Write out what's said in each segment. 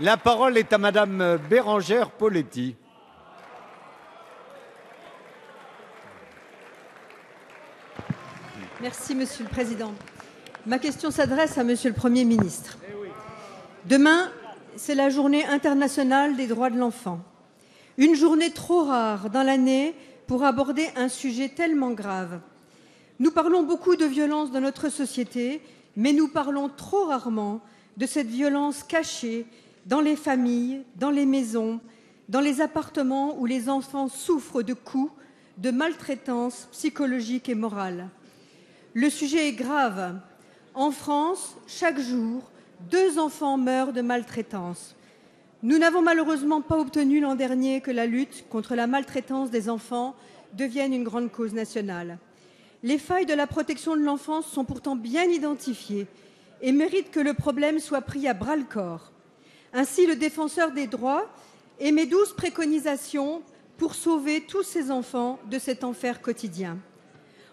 La parole est à Madame Bérangère Poletti. Merci, Monsieur le Président. Ma question s'adresse à Monsieur le Premier ministre. Demain, c'est la journée internationale des droits de l'enfant. Une journée trop rare dans l'année pour aborder un sujet tellement grave. Nous parlons beaucoup de violence dans notre société, mais nous parlons trop rarement de cette violence cachée dans les familles, dans les maisons, dans les appartements où les enfants souffrent de coups, de maltraitance psychologique et morale. Le sujet est grave. En France, chaque jour, deux enfants meurent de maltraitance. Nous n'avons malheureusement pas obtenu l'an dernier que la lutte contre la maltraitance des enfants devienne une grande cause nationale. Les failles de la protection de l'enfance sont pourtant bien identifiées et méritent que le problème soit pris à bras-le-corps. Ainsi, le Défenseur des droits émet douze préconisations pour sauver tous ces enfants de cet enfer quotidien.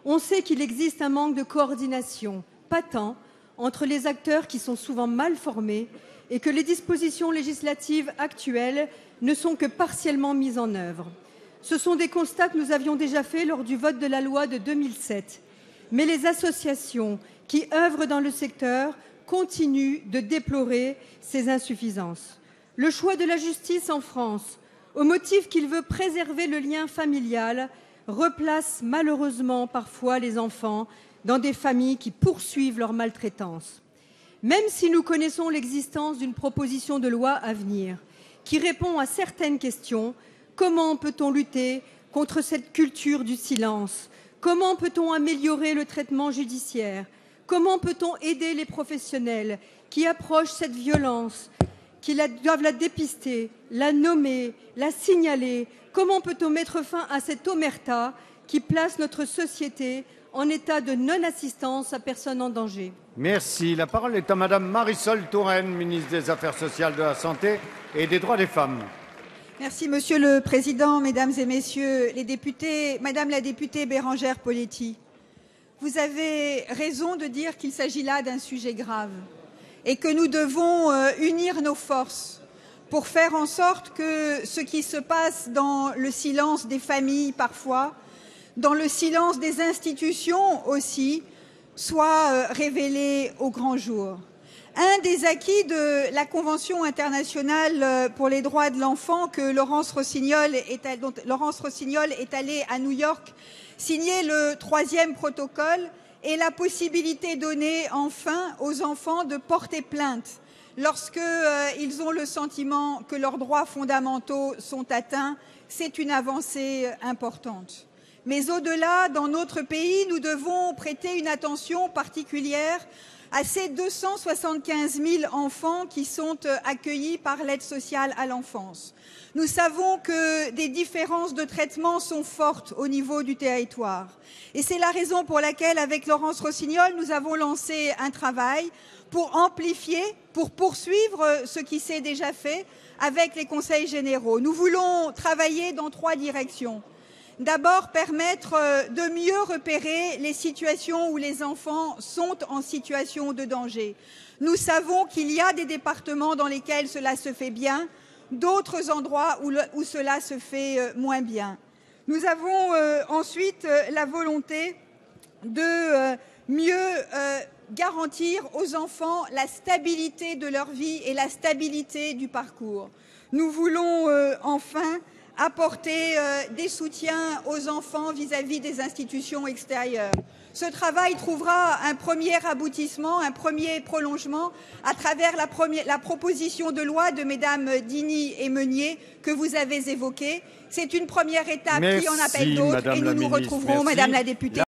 On sait qu'il existe un manque de coordination patent entre les acteurs qui sont souvent mal formés et que les dispositions législatives actuelles ne sont que partiellement mises en œuvre. Ce sont des constats que nous avions déjà faits lors du vote de la loi de 2007. Mais les associations qui œuvrent dans le secteur continuent de déplorer ces insuffisances. Le choix de la justice en France, au motif qu'il veut préserver le lien familial, replace malheureusement parfois les enfants dans des familles qui poursuivent leur maltraitance. Même si nous connaissons l'existence d'une proposition de loi à venir qui répond à certaines questions, comment peut-on lutter contre cette culture du silence? Comment peut-on améliorer le traitement judiciaire? Comment peut-on aider les professionnels qui approchent cette violence, qui la, doivent la dépister, la nommer, la signaler? Comment peut-on mettre fin à cette omerta qui place notre société en état de non-assistance à personne en danger? Merci. La parole est à Madame Marisol Touraine, ministre des Affaires sociales, de la Santé et des droits des femmes. Merci Monsieur le Président, Mesdames et Messieurs les députés, Madame la députée Bérangère Poletti. Vous avez raison de dire qu'il s'agit là d'un sujet grave et que nous devons euh, unir nos forces pour faire en sorte que ce qui se passe dans le silence des familles parfois, dans le silence des institutions aussi, soit euh, révélé au grand jour. Un des acquis de la Convention internationale euh, pour les droits de l'enfant que Laurence Rossignol est, est allée à New York signer le troisième protocole et la possibilité donnée enfin aux enfants de porter plainte lorsqu'ils euh, ont le sentiment que leurs droits fondamentaux sont atteints. C'est une avancée importante. Mais au-delà, dans notre pays, nous devons prêter une attention particulière à ces 275 000 enfants qui sont euh, accueillis par l'aide sociale à l'enfance. Nous savons que des différences de traitement sont fortes au niveau du territoire. Et c'est la raison pour laquelle, avec Laurence Rossignol, nous avons lancé un travail pour amplifier, pour poursuivre euh, ce qui s'est déjà fait avec les conseils généraux. Nous voulons travailler dans trois directions. D'abord, permettre euh, de mieux repérer les situations où les enfants sont en situation de danger. Nous savons qu'il y a des départements dans lesquels cela se fait bien, d'autres endroits où, cela se fait euh, moins bien. Nous avons euh, ensuite la volonté de mieux garantir aux enfants la stabilité de leur vie et la stabilité du parcours. Nous voulons enfin apporter euh, des soutiens aux enfants vis-à-vis -vis des institutions extérieures. Ce travail trouvera un premier aboutissement, un premier prolongement à travers la, première, la proposition de loi de Mesdames Dini et Meunier que vous avez évoquée. C'est une première étape Merci, qui en appelle d'autres et nous nous retrouverons, Merci. Madame la députée.